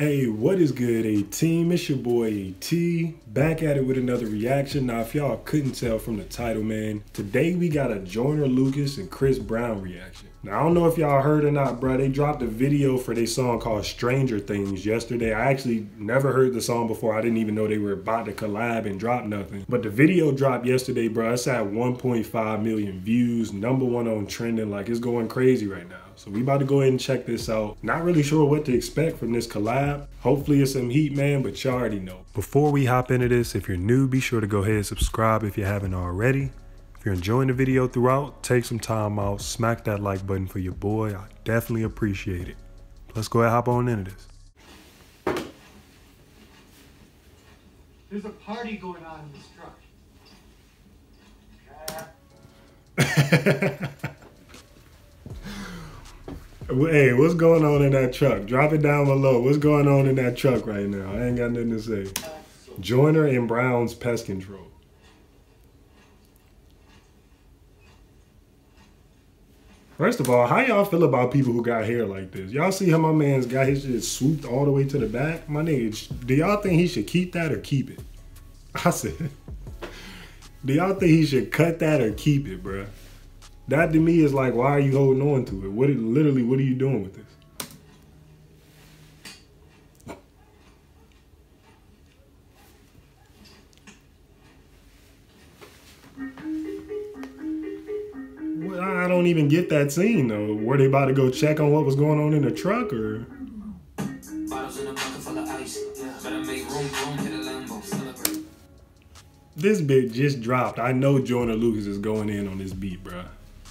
Hey, what is good, A team? It's your boy AT, back at it with another reaction. Now, if y'all couldn't tell from the title, man, today we got a Joyner Lucas and Chris Brown reaction. Now, I don't know if y'all heard or not, bro. They dropped a video for their song called Stranger Things yesterday. I actually never heard the song before. I didn't even know they were about to collab and drop nothing. But the video dropped yesterday, bro. It's at 1.5 million views, number one on trending. Like, it's going crazy right now. So we about to go ahead and check this out. Not really sure what to expect from this collab. Hopefully it's some heat, man, but you all already know. Before we hop into this, if you're new, be sure to go ahead and subscribe if you haven't already. If you're enjoying the video throughout, take some time out, smack that like button for your boy. I definitely appreciate it. Let's go ahead and hop on into this. There's a party going on in this truck. Hey, what's going on in that truck? Drop it down below. What's going on in that truck right now? I ain't got nothing to say. Joyner and Brown's Pest Control. First of all, how y'all feel about people who got hair like this? Y'all see how my man's got his shit swooped all the way to the back? My nigga, do y'all think he should keep that or keep it? I said, do y'all think he should cut that or keep it, bruh? That to me is like, why are you holding on to it? What literally, what are you doing with this? Well, I don't even get that scene though. Were they about to go check on what was going on in the truck or? This bit just dropped. I know Joyner Lucas is going in on this beat, bruh.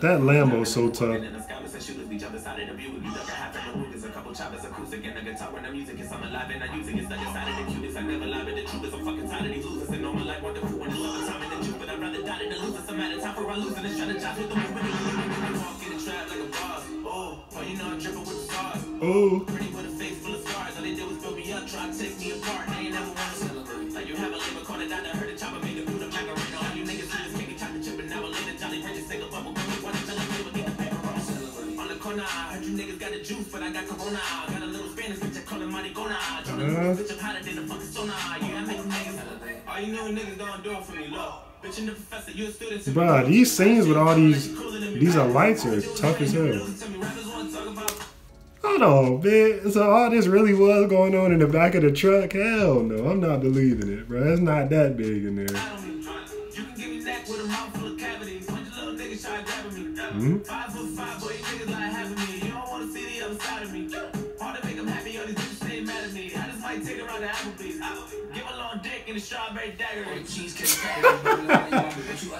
That Lambo's so tough. Oh. Juice, but I got corona. Got a little Spanish bitch, I call it Maricona. Tryna uh. bitch, I'm hotter than the fucking sonar. Yeah, I make them niggas. All you know niggas gonna do it for me, low. Bro, these scenes with all these these are lights are tough as hell. Hold on, man. So all this really was going on in the back of the truck? Hell no, I'm not believing it, bro. It's not that big in there. Hmm? Strawberry daiquiri.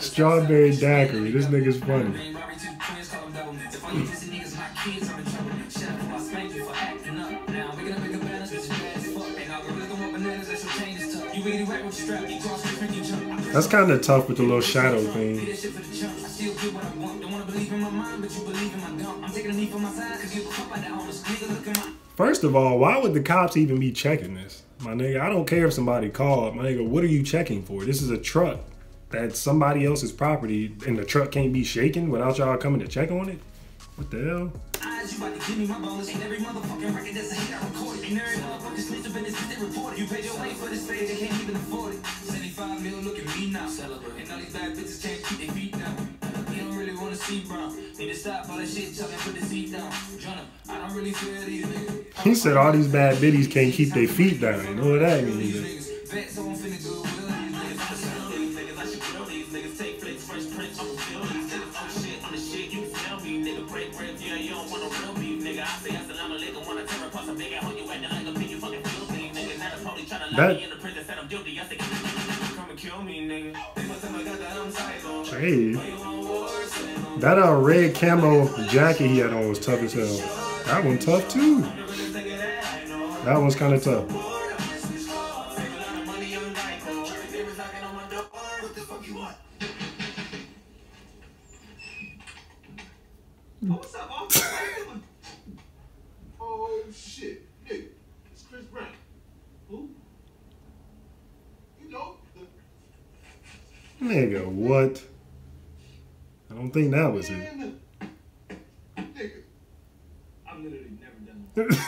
strawberry daiquiri. This nigga's funny. That's kind of tough with the little shadow thing. First of all, why would the cops even be checking this? My nigga, I don't care if somebody called. My nigga, what are you checking for? This is a truck. That's somebody else's property, and the truck can't be shaken without y'all coming to check on it? What the hell? You about to give me my bonus. Ain't every motherfucking record that's a hit I recorded. Ain't every motherfucking snitch up in this they reported. You paid your way for this stage, they can't even afford it. 75 mil, look at me now. Celebrate. And all these bad bitches can't keep their feet down. You don't really wanna see brown. Need to stop all that shit talking, put the seat down. Jonah, I don't really feel these niggas. He said all these bad bitches can't keep their feet down. You know what that means? That. Hey. That uh, red camo jacket he had on was tough as hell. That one tough too. That one's kind of tough. What's up, Nigga, what? I don't think that was it.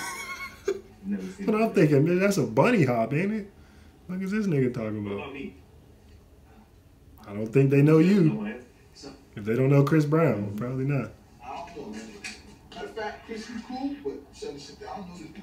But I'm thinking, man, that's a bunny hop, ain't it? What is this nigga talking about? I don't think they know you. If they don't know Chris Brown, probably not. Matter of fact, Chris, you cool, but shut this shit down. I don't know this dude.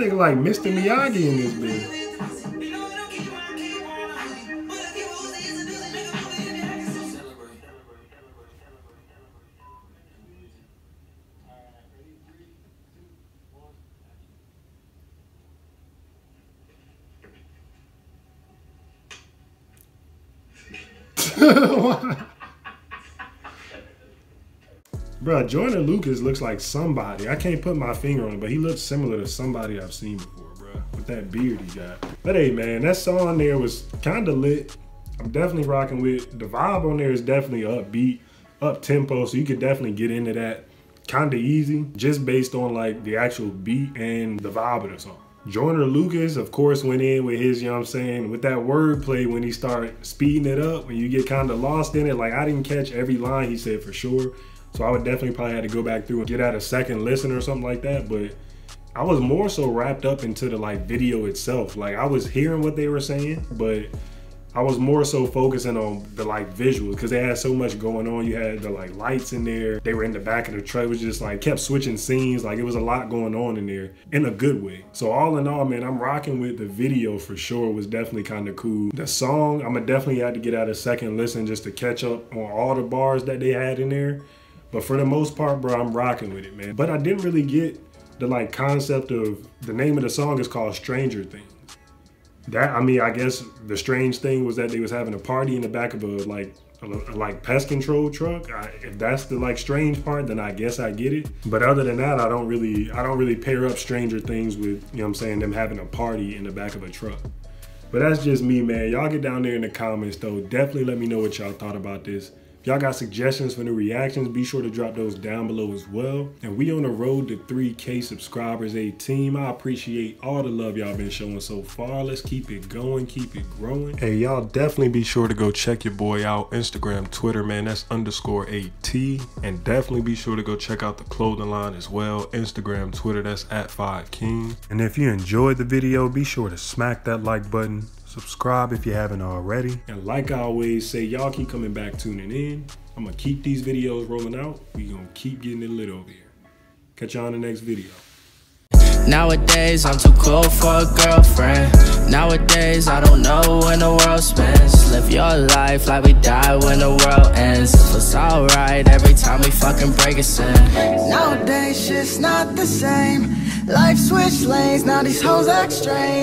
nigga like Mr. Miyagi in this bitch. Bruh, Joyner Lucas looks like somebody. I can't put my finger on it, but he looks similar to somebody I've seen before, bruh. With that beard he got. But hey, man, that song there was kind of lit. I'm definitely rocking with the vibe on there is definitely upbeat, up tempo, so you could definitely get into that kind of easy, just based on like the actual beat and the vibe of the song. Joyner Lucas, of course, went in with his, you know what I'm saying, with that wordplay when he started speeding it up, when you get kind of lost in it. Like, I didn't catch every line he said for sure. So I would definitely probably have to go back through and get out a second listen or something like that. But I was more so wrapped up into the like video itself. Like, I was hearing what they were saying, but I was more so focusing on the like visuals because they had so much going on. You had the like lights in there. They were in the back of the truck. It was just like kept switching scenes. Like it was a lot going on in there in a good way. So all in all, man, I'm rocking with the video for sure. It was definitely kind of cool. The song, I'm gonna definitely have to get out a second listen just to catch up on all the bars that they had in there. But for the most part, bro, I'm rocking with it, man. But I didn't really get the like concept of the name of the song is called Stranger Things that I mean, I guess the strange thing was that they was having a party in the back of a like a, a, like pest control truck. I, if that's the like strange part, then I guess I get it. But other than that, I don't really I don't really pair up Stranger Things with you know I'm saying them having a party in the back of a truck. But that's just me, man. Y'all get down there in the comments though. Definitely let me know what y'all thought about this. If y'all got suggestions for new reactions, be sure to drop those down below as well. And we on the road to 3K subscribers, a team. I appreciate all the love y'all been showing so far. Let's keep it going, keep it growing. Hey, y'all definitely be sure to go check your boy out. Instagram, Twitter, man, that's underscore AT. And definitely be sure to go check out the clothing line as well. Instagram, Twitter, that's at 5King. And if you enjoyed the video, be sure to smack that like button subscribe if you haven't already. And like I always say, y'all keep coming back tuning in. I'm gonna keep these videos rolling out. We gonna keep getting it lit over here. Catch y'all in the next video. Nowadays, I'm too cool for a girlfriend. Nowadays, I don't know when the world spins. Live your life like we die when the world ends. It feels alright every time we fucking break a sin. Nowadays, shit's not the same. Life switch lanes, now these hoes act strange.